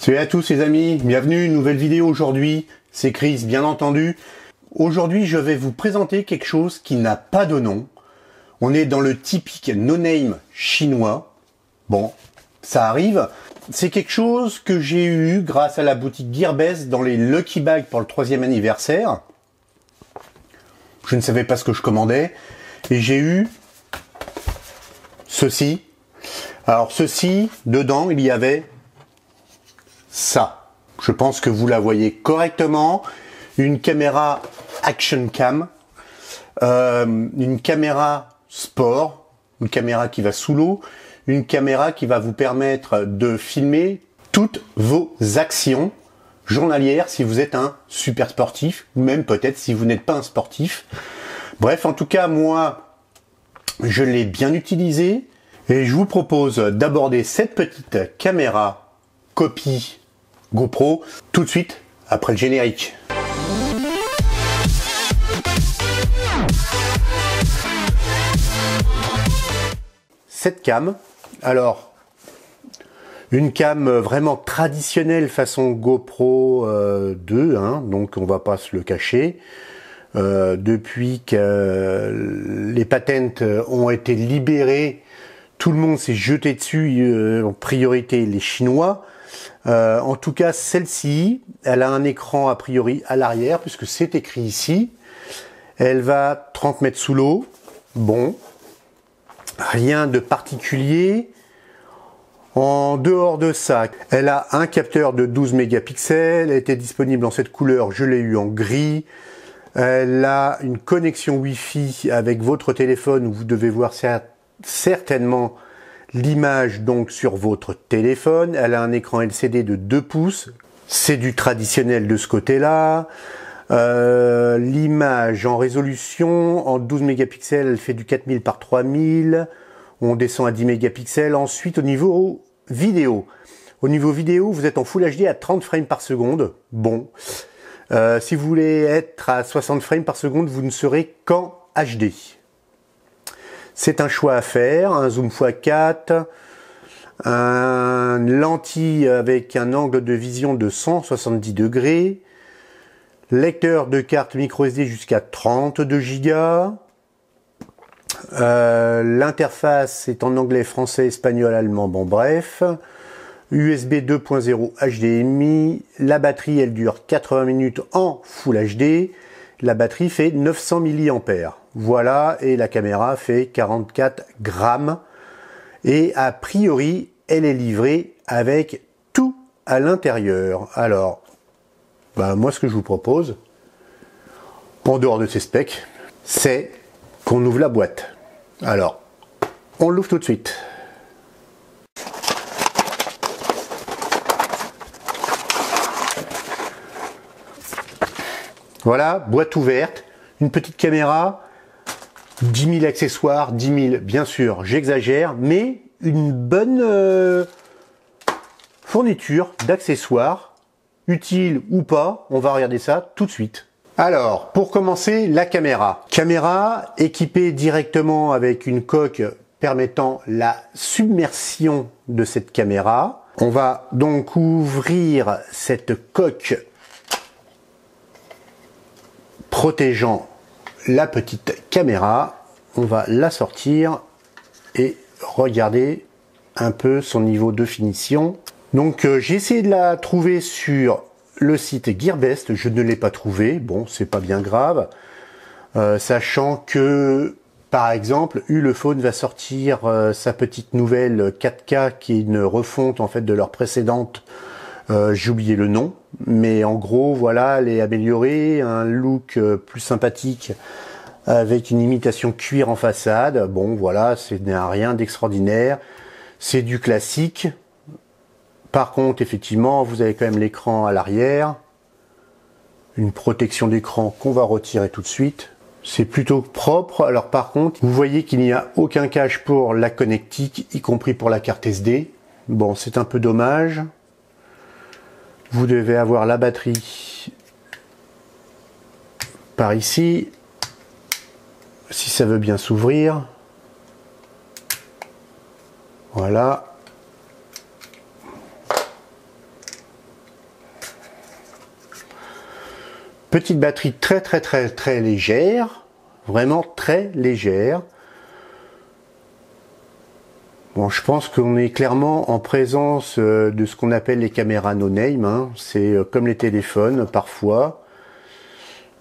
Salut à tous les amis, bienvenue, nouvelle vidéo aujourd'hui, c'est Chris bien entendu. Aujourd'hui je vais vous présenter quelque chose qui n'a pas de nom. On est dans le typique no-name chinois. Bon, ça arrive. C'est quelque chose que j'ai eu grâce à la boutique Gearbest dans les Lucky Bags pour le troisième anniversaire. Je ne savais pas ce que je commandais. Et j'ai eu ceci. Alors ceci, dedans, il y avait ça. Je pense que vous la voyez correctement. Une caméra Action Cam, euh, une caméra sport, une caméra qui va sous l'eau, une caméra qui va vous permettre de filmer toutes vos actions journalières si vous êtes un super sportif, ou même peut-être si vous n'êtes pas un sportif. Bref, en tout cas, moi, je l'ai bien utilisé et je vous propose d'aborder cette petite caméra copie GoPro tout de suite après le générique. Cette cam, alors une cam vraiment traditionnelle façon GoPro 2, hein, donc on va pas se le cacher. Euh, depuis que les patentes ont été libérées, tout le monde s'est jeté dessus, euh, en priorité les Chinois. Euh, en tout cas, celle-ci, elle a un écran a priori à l'arrière, puisque c'est écrit ici. Elle va 30 mètres sous l'eau. Bon, rien de particulier. En dehors de ça, elle a un capteur de 12 mégapixels, elle était disponible en cette couleur, je l'ai eu en gris. Elle a une connexion Wi-Fi avec votre téléphone où vous devez voir certainement l'image donc sur votre téléphone. Elle a un écran LCD de 2 pouces. C'est du traditionnel de ce côté-là. Euh, l'image en résolution en 12 mégapixels, elle fait du 4000 par 3000. On descend à 10 mégapixels. Ensuite, au niveau vidéo, au niveau vidéo, vous êtes en Full HD à 30 frames par seconde. Bon. Euh, si vous voulez être à 60 frames par seconde, vous ne serez qu'en HD. C'est un choix à faire, un zoom x4, un lentille avec un angle de vision de 170 degrés, lecteur de carte micro SD jusqu'à 32 Go. Euh, l'interface est en anglais, français, espagnol, allemand, bon bref. USB 2.0 HDMI. La batterie, elle dure 80 minutes en Full HD. La batterie fait 900 mAh. Voilà, et la caméra fait 44 grammes. Et a priori, elle est livrée avec tout à l'intérieur. Alors, bah, moi ce que je vous propose, en dehors de ces specs, c'est qu'on ouvre la boîte. Alors, on l'ouvre tout de suite. Voilà, boîte ouverte, une petite caméra, 10 000 accessoires, 10 000, bien sûr, j'exagère, mais une bonne euh, fourniture d'accessoires, utile ou pas, on va regarder ça tout de suite. Alors, pour commencer, la caméra. Caméra équipée directement avec une coque permettant la submersion de cette caméra. On va donc ouvrir cette coque protégeant la petite caméra. On va la sortir et regarder un peu son niveau de finition. Donc euh, j'ai essayé de la trouver sur le site Gearbest, je ne l'ai pas trouvé, bon c'est pas bien grave, euh, sachant que par exemple Ulefone va sortir euh, sa petite nouvelle 4K qui est une refonte en fait de leur précédente, j'ai oublié le nom, mais en gros voilà elle est améliorée, un look plus sympathique avec une imitation cuir en façade. Bon, voilà, ce n'est rien d'extraordinaire. C'est du classique. Par contre, effectivement, vous avez quand même l'écran à l'arrière. Une protection d'écran qu'on va retirer tout de suite. C'est plutôt propre. Alors par contre, vous voyez qu'il n'y a aucun cache pour la connectique, y compris pour la carte SD. Bon, c'est un peu dommage vous devez avoir la batterie par ici, si ça veut bien s'ouvrir. Voilà. Petite batterie très très très très légère, vraiment très légère. Je pense qu'on est clairement en présence euh, de ce qu'on appelle les caméras no name. Hein. C'est euh, comme les téléphones parfois.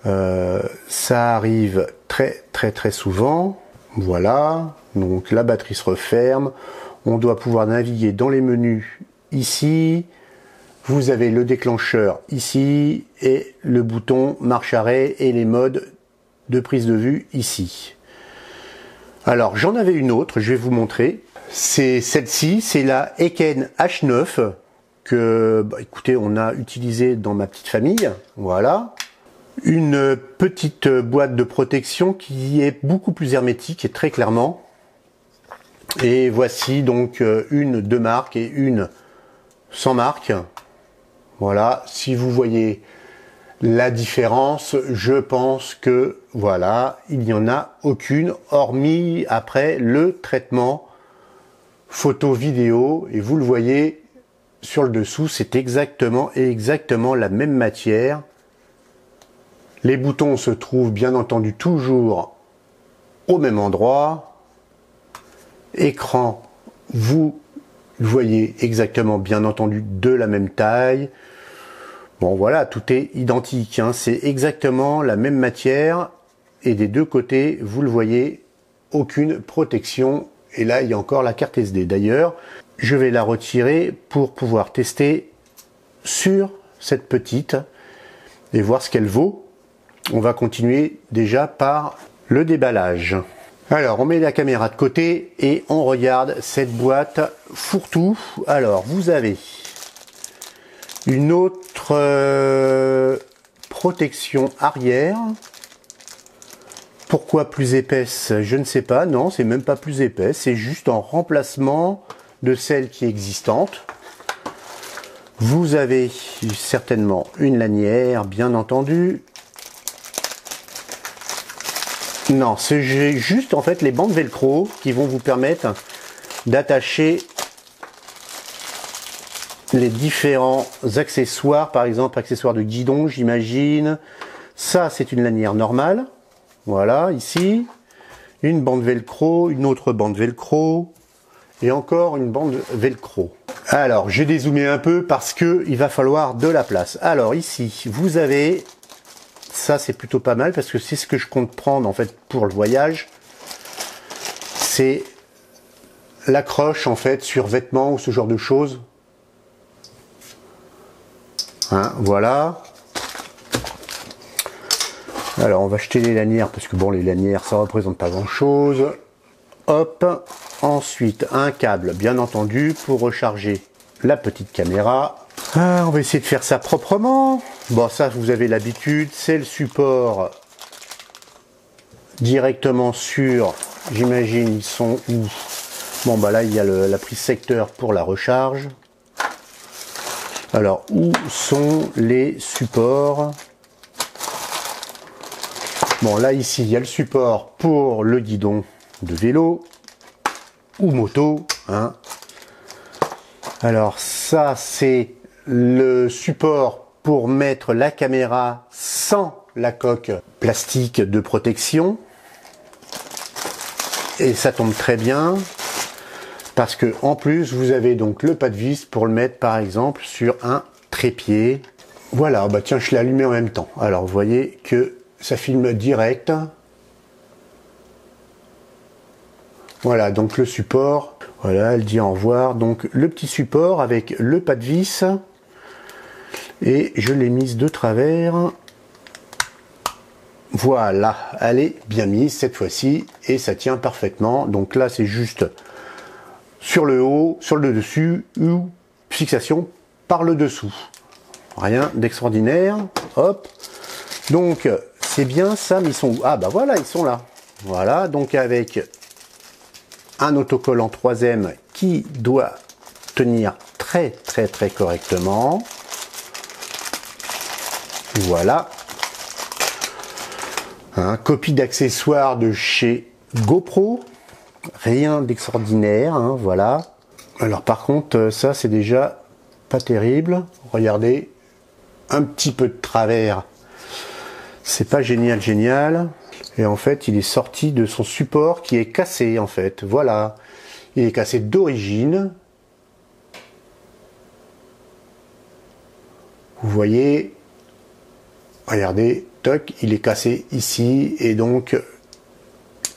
Euh, ça arrive très très très souvent. Voilà. Donc la batterie se referme. On doit pouvoir naviguer dans les menus ici. Vous avez le déclencheur ici et le bouton marche arrêt et les modes de prise de vue ici. Alors j'en avais une autre, je vais vous montrer c'est celle-ci, c'est la Eken H9 que, bah, écoutez, on a utilisé dans ma petite famille. Voilà. Une petite boîte de protection qui est beaucoup plus hermétique et très clairement. Et voici donc euh, une de marque et une sans marque. Voilà, si vous voyez la différence, je pense que voilà, il n'y en a aucune, hormis après le traitement photo vidéo et vous le voyez sur le dessous c'est exactement exactement la même matière. Les boutons se trouvent bien entendu toujours au même endroit. Écran vous le voyez exactement bien entendu de la même taille. Bon voilà tout est identique hein. c'est exactement la même matière et des deux côtés vous le voyez aucune protection et là, il y a encore la carte SD. D'ailleurs, je vais la retirer pour pouvoir tester sur cette petite et voir ce qu'elle vaut. On va continuer déjà par le déballage. Alors, on met la caméra de côté et on regarde cette boîte fourre-tout. Alors, vous avez une autre euh, protection arrière pourquoi plus épaisse? Je ne sais pas. Non, c'est même pas plus épaisse. C'est juste en remplacement de celle qui est existante. Vous avez certainement une lanière, bien entendu. Non, c'est juste en fait les bandes velcro qui vont vous permettre d'attacher les différents accessoires, par exemple accessoires de guidon, j'imagine. Ça, c'est une lanière normale. Voilà, ici, une bande velcro, une autre bande velcro, et encore une bande velcro. Alors, j'ai dézoomé un peu parce que il va falloir de la place. Alors ici, vous avez, ça c'est plutôt pas mal parce que c'est ce que je compte prendre en fait pour le voyage. C'est l'accroche en fait sur vêtements ou ce genre de choses. Hein, voilà. Alors on va jeter les lanières parce que bon les lanières ça représente pas grand chose. Hop, ensuite un câble bien entendu pour recharger la petite caméra. Ah, on va essayer de faire ça proprement. Bon ça vous avez l'habitude, c'est le support directement sur, j'imagine ils sont où? Bon bah là il y a la prise secteur pour la recharge. Alors où sont les supports? Bon, là, ici, il y a le support pour le guidon de vélo ou moto. Hein. Alors, ça, c'est le support pour mettre la caméra sans la coque plastique de protection. Et ça tombe très bien parce que en plus vous avez donc le pas de vis pour le mettre par exemple sur un trépied. Voilà, bah tiens, je l'ai allumé en même temps. Alors vous voyez que ça filme direct. Voilà, donc le support. Voilà, elle dit au revoir. Donc le petit support avec le pas de vis. Et je l'ai mise de travers. Voilà, elle est bien mise cette fois-ci et ça tient parfaitement. Donc là, c'est juste sur le haut, sur le dessus ou fixation par le dessous. Rien d'extraordinaire. Hop. Donc c'est bien ça, mais ils sont où? Ah bah voilà, ils sont là. Voilà, donc avec un autocollant 3M qui doit tenir très très très correctement. Voilà. Un copie d'accessoires de chez GoPro. Rien d'extraordinaire, hein, voilà. Alors par contre, ça c'est déjà pas terrible. Regardez, un petit peu de travers C'est pas génial, génial. Et en fait, il est sorti de son support qui est cassé, en fait. Voilà. Il est cassé d'origine. Vous voyez, regardez, toc, il est cassé ici. Et donc,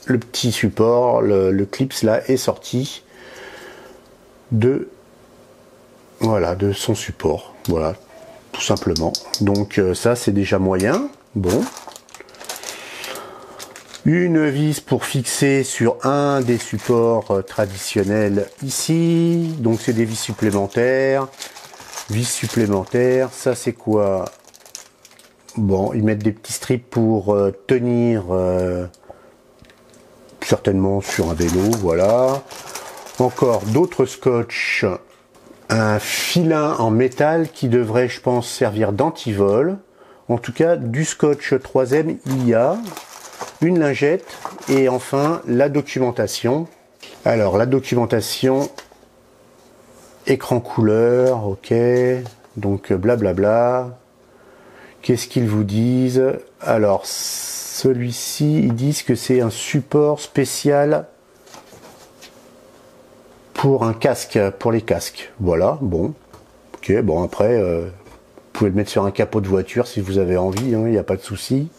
le petit support, le, le clips là, est sorti de, voilà, de son support. Voilà, tout simplement. Donc euh, ça, c'est déjà moyen. Bon. Une vis pour fixer sur un des supports euh, traditionnels ici. Donc c'est des vis supplémentaires. Vis supplémentaires. Ça c'est quoi? Bon, ils mettent des petits strips pour euh, tenir certainement sur un vélo, voilà. Encore d'autres scotch, un filin en métal qui devrait, je pense, servir d'antivol. En tout cas, du scotch 3M, il y a une lingette et enfin la documentation. Alors, la documentation, écran couleur, ok, donc blablabla. Qu'est-ce qu'ils vous disent? Alors, celui-ci, ils disent que c'est un support spécial pour un casque, pour les casques. Voilà, bon. Ok, bon après, euh, pouvez le mettre sur un capot de voiture si vous avez envie, il hein, n'y a pas de souci.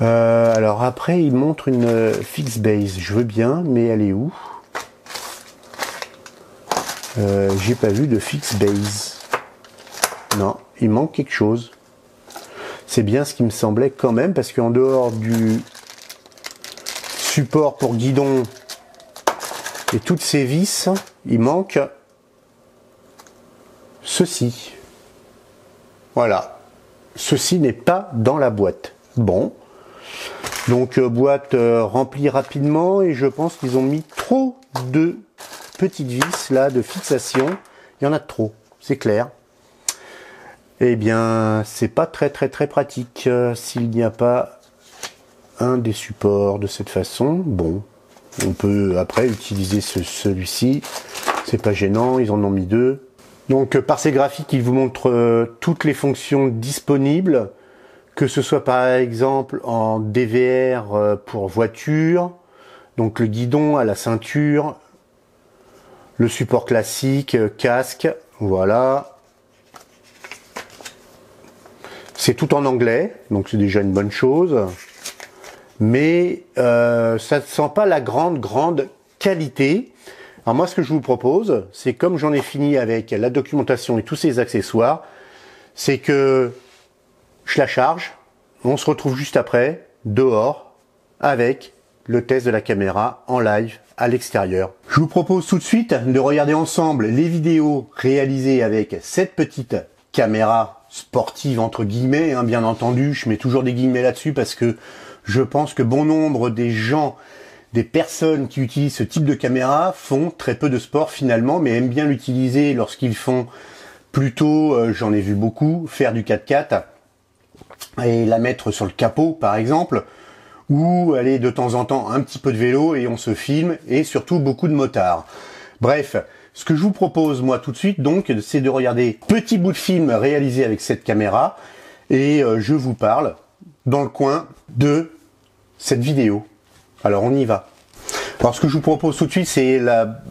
Euh, alors après, il montre une euh, fixe base. Je veux bien, mais elle est où? J'ai pas vu de fixe base. Non, il manque quelque chose. C'est bien ce qui me semblait quand même, parce qu'en dehors du support pour guidon et toutes ces vis, il manque ceci. Voilà. Ceci n'est pas dans la boîte. Bon. Donc euh, boîte euh, remplie rapidement et je pense qu'ils ont mis trop de petites vis là de fixation. Il y en a trop, c'est clair. Eh bien, c'est pas très très très pratique euh, s'il n'y a pas un des supports de cette façon. Bon, on peut après utiliser celui-ci. C'est pas gênant, ils en ont mis deux. Donc euh, par ces graphiques, ils vous montrent euh, toutes les fonctions disponibles, que ce soit par exemple en DVR pour voiture, donc le guidon à la ceinture, le support classique, casque, voilà, C'est tout en anglais, donc c'est déjà une bonne chose. Mais euh, ça ne sent pas la grande, grande qualité. Alors moi, ce que je vous propose, c'est comme j'en ai fini avec la documentation et tous ces accessoires, c'est que je la charge, on se retrouve juste après, dehors, avec le test de la caméra en live à l'extérieur. Je vous propose tout de suite de regarder ensemble les vidéos réalisées avec cette petite caméra sportive entre guillemets, hein, bien entendu, je mets toujours des guillemets là-dessus parce que je pense que bon nombre des gens, des personnes qui utilisent ce type de caméra font très peu de sport finalement, mais aiment bien l'utiliser lorsqu'ils font plutôt, euh, j'en ai vu beaucoup, faire du 4x4 et la mettre sur le capot par exemple, ou aller de temps en temps un petit peu de vélo et on se filme, et surtout beaucoup de motards. Bref, ce que je vous propose moi tout de suite donc, c'est de regarder petit bout de film réalisé avec cette caméra et euh, je vous parle dans le coin de cette vidéo. Alors on y va. Alors ce que je vous propose tout de suite, c'est la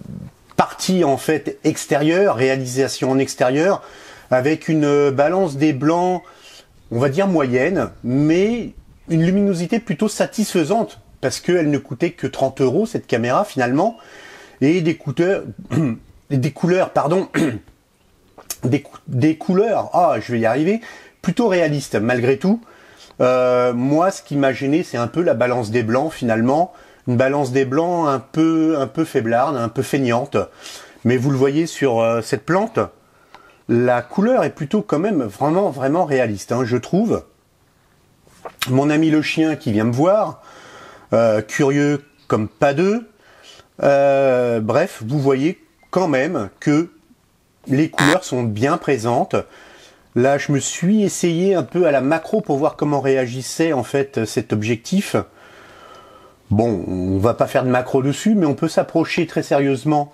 partie en fait extérieure, réalisation en extérieur, avec une balance des blancs, on va dire moyenne, mais une luminosité plutôt satisfaisante parce qu'elle ne coûtait que 30 euros cette caméra finalement et des, coûteurs, des couleurs, pardon, des, couleurs, ah, je vais y arriver, plutôt réalistes malgré tout. Euh, moi, ce qui m'a gêné, c'est un peu la balance des blancs finalement, une balance des blancs un peu, un peu faiblarde, un peu feignante. Mais vous le voyez sur euh, cette plante, la couleur est plutôt quand même vraiment, vraiment réaliste, hein, je trouve. Mon ami le chien qui vient me voir, euh, curieux comme pas deux. bref, vous voyez quand même que les couleurs sont bien présentes. Là, je me suis essayé un peu à la macro pour voir comment réagissait en fait cet objectif. Bon, on va pas faire de macro dessus, mais on peut s'approcher très sérieusement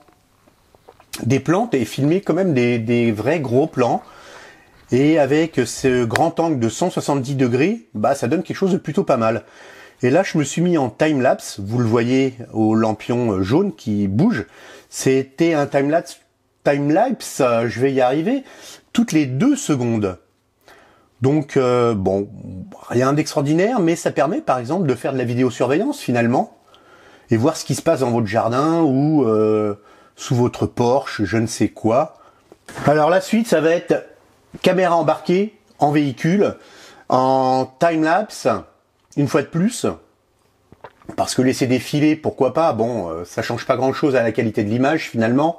des plantes et filmer quand même des, vrais gros plans. Et avec ce grand angle de 170 degrés, bah ça donne quelque chose de plutôt pas mal. Et là, je me suis mis en time-lapse. Vous le voyez au lampion jaune qui bouge. C'était un time-lapse, time-lapse, je vais y arriver, toutes les deux secondes. Donc, euh, bon, rien d'extraordinaire, mais ça permet, par exemple, de faire de la vidéosurveillance, finalement, et voir ce qui se passe dans votre jardin ou euh, sous votre Porsche, je ne sais quoi. Alors, la suite, ça va être caméra embarquée en véhicule, en time-lapse, une fois de plus, parce que laisser défiler, pourquoi pas, bon, euh, ça change pas grand-chose à la qualité de l'image finalement,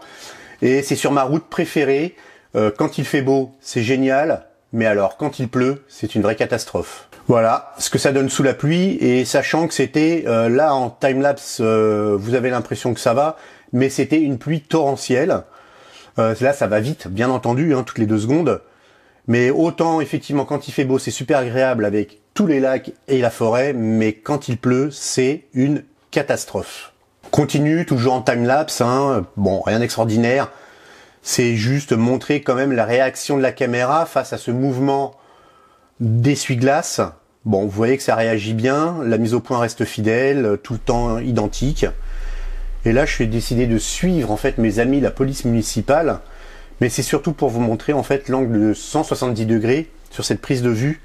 et c'est sur ma route préférée, euh, quand il fait beau, c'est génial, mais alors quand il pleut, c'est une vraie catastrophe. Voilà ce que ça donne sous la pluie, et sachant que c'était, euh, là en time-lapse, vous avez l'impression que ça va, mais c'était une pluie torrentielle, là ça va vite, bien entendu, hein, toutes les deux secondes, mais autant effectivement quand il fait beau, c'est super agréable avec tous les lacs et la forêt, mais quand il pleut, c'est une catastrophe. Continue, toujours en time-lapse, hein. bon, rien d'extraordinaire. C'est juste montrer quand même la réaction de la caméra face à ce mouvement d'essuie-glace. Bon, vous voyez que ça réagit bien, la mise au point reste fidèle, tout le temps identique. Et là, je suis décidé de suivre en fait mes amis la police municipale, mais c'est surtout pour vous montrer en fait l'angle de 170 degrés sur cette prise de vue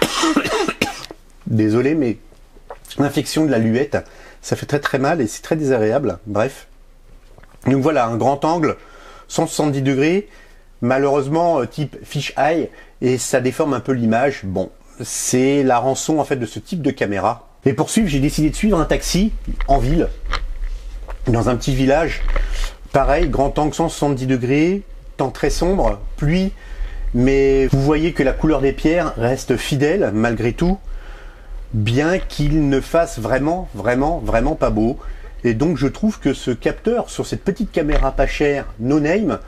Désolé, mais l'infection de la luette, ça fait très très mal et c'est très désagréable. Bref. Donc voilà, un grand angle, 170 degrés, malheureusement euh, type fish eye, et ça déforme un peu l'image. Bon, c'est la rançon en fait de ce type de caméra. Et pour suivre, j'ai décidé de suivre un taxi en ville, dans un petit village. Pareil, grand angle 170 degrés, temps très sombre, pluie, mais vous voyez que la couleur des pierres reste fidèle malgré tout, bien qu'il ne fasse vraiment, vraiment, vraiment pas beau. Et donc je trouve que ce capteur sur cette petite caméra pas chère, no name,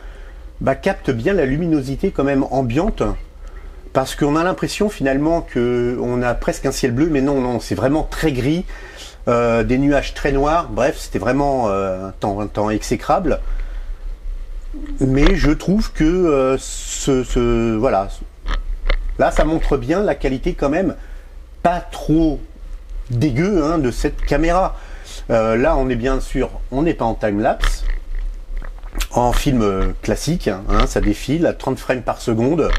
bah, capte bien la luminosité quand même ambiante, parce qu'on a l'impression finalement qu'on a presque un ciel bleu, mais non, non, c'est vraiment très gris, euh, des nuages très noirs, bref, c'était vraiment euh, un, temps, un temps exécrable. Mais je trouve que euh, ce, voilà, là ça montre bien la qualité quand même pas trop dégueu hein, de cette caméra. Euh, là on est bien sûr, on n'est pas en time lapse, en film euh, classique, hein, ça défile à 30 frames par seconde.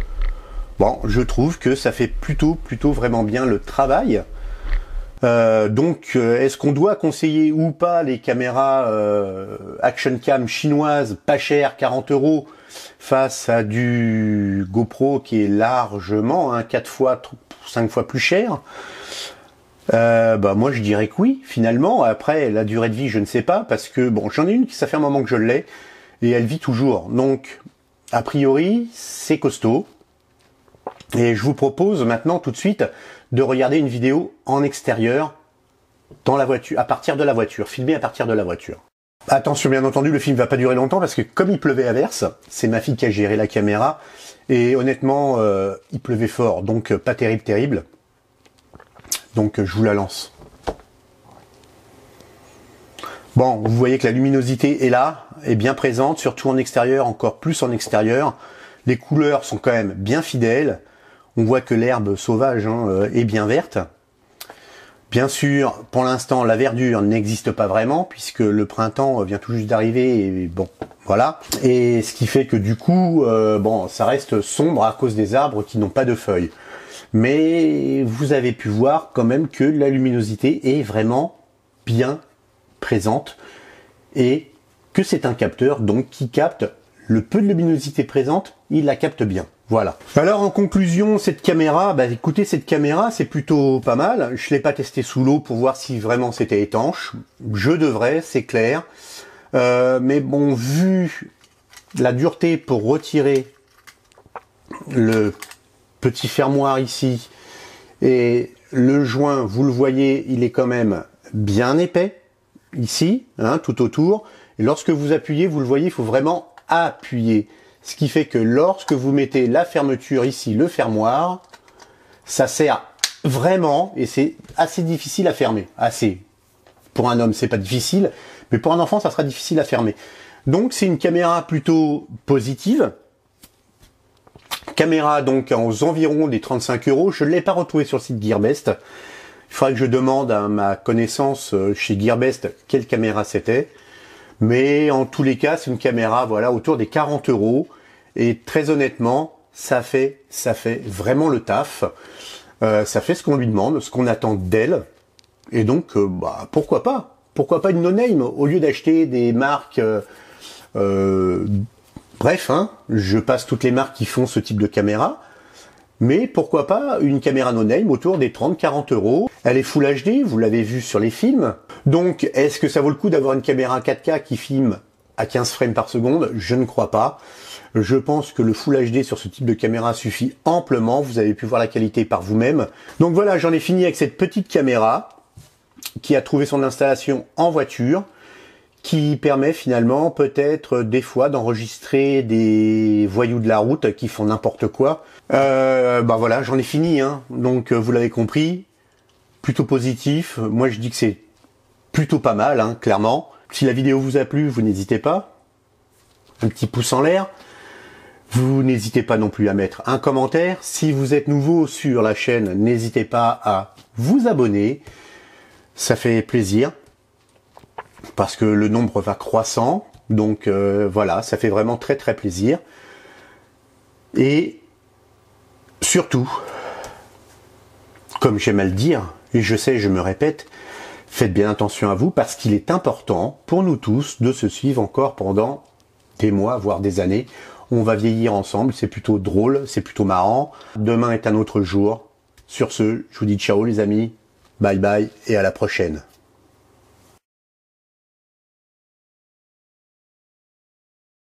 Bon, je trouve que ça fait plutôt, plutôt vraiment bien le travail. Euh, donc, est-ce qu'on doit conseiller ou pas les caméras action cam chinoises pas chères, 40 euros, face à du GoPro qui est largement hein, 4 fois, 5 fois plus cher? Bah moi je dirais que oui finalement après la durée de vie je ne sais pas parce que bon j'en ai une qui ça fait un moment que je l'ai et elle vit toujours donc a priori c'est costaud et je vous propose maintenant tout de suite de regarder une vidéo en extérieur dans la voiture, à partir de la voiture, filmée à partir de la voiture. Attention, bien entendu, le film va pas durer longtemps parce que comme il pleuvait à verse, c'est ma fille qui a géré la caméra et honnêtement, euh, il pleuvait fort, donc euh, pas terrible, terrible. Donc euh, je vous la lance. Bon, vous voyez que la luminosité est là, est bien présente, surtout en extérieur, encore plus en extérieur. Les couleurs sont quand même bien fidèles. On voit que l'herbe sauvage hein, euh, est bien verte. Bien sûr, pour l'instant, la verdure n'existe pas vraiment puisque le printemps vient tout juste d'arriver et bon, voilà. Et ce qui fait que du coup, euh, bon, ça reste sombre à cause des arbres qui n'ont pas de feuilles. Mais vous avez pu voir quand même que la luminosité est vraiment bien présente et que c'est un capteur donc qui capte le peu de luminosité présente, il la capte bien. Voilà. Alors en conclusion, cette caméra, bah écoutez, cette caméra c'est plutôt pas mal. Je l'ai pas testé sous l'eau pour voir si vraiment c'était étanche. Je devrais, c'est clair. Euh, mais bon, vu la dureté pour retirer le petit fermoir ici et le joint, vous le voyez, il est quand même bien épais ici, hein, tout autour. Et lorsque vous appuyez, vous le voyez, il faut vraiment appuyer. Ce qui fait que lorsque vous mettez la fermeture ici, le fermoir, ça sert vraiment, et c'est assez difficile à fermer. Assez. Pour un homme, c'est pas difficile, mais pour un enfant, ça sera difficile à fermer. Donc c'est une caméra plutôt positive. Caméra donc aux environs des 35 euros. Je ne l'ai pas retrouvé sur le site Gearbest. Il faudrait que je demande à ma connaissance euh, chez Gearbest quelle caméra c'était. Mais en tous les cas, c'est une caméra voilà autour des 40 euros. Et très honnêtement, ça fait ça fait vraiment le taf. Euh, ça fait ce qu'on lui demande, ce qu'on attend d'elle. Et donc, euh, bah, pourquoi pas? Pourquoi pas une no-name? Au lieu d'acheter des marques... bref, hein, je passe toutes les marques qui font ce type de caméra. Mais pourquoi pas une caméra no-name autour des 30-40 euros. Elle est Full HD, vous l'avez vu sur les films. Donc, est-ce que ça vaut le coup d'avoir une caméra 4K qui filme à 15 frames par seconde? Je ne crois pas. Je pense que le Full HD sur ce type de caméra suffit amplement. Vous avez pu voir la qualité par vous-même. Donc voilà, j'en ai fini avec cette petite caméra qui a trouvé son installation en voiture qui permet finalement peut-être des fois d'enregistrer des voyous de la route qui font n'importe quoi. Euh, bah voilà, j'en ai fini. Hein. Donc vous l'avez compris, plutôt positif. Moi je dis que c'est plutôt pas mal, hein, clairement. Si la vidéo vous a plu, vous n'hésitez pas. Un petit pouce en l'air. Vous n'hésitez pas non plus à mettre un commentaire. Si vous êtes nouveau sur la chaîne, n'hésitez pas à vous abonner. Ça fait plaisir parce que le nombre va croissant. Donc euh, voilà, ça fait vraiment très très plaisir. Et surtout, comme j'aime à le dire, et je sais, je me répète, faites bien attention à vous parce qu'il est important pour nous tous de se suivre encore pendant des mois, voire des années on va vieillir ensemble, c'est plutôt drôle, c'est plutôt marrant. Demain est un autre jour. Sur ce, je vous dis ciao les amis, bye bye et à la prochaine.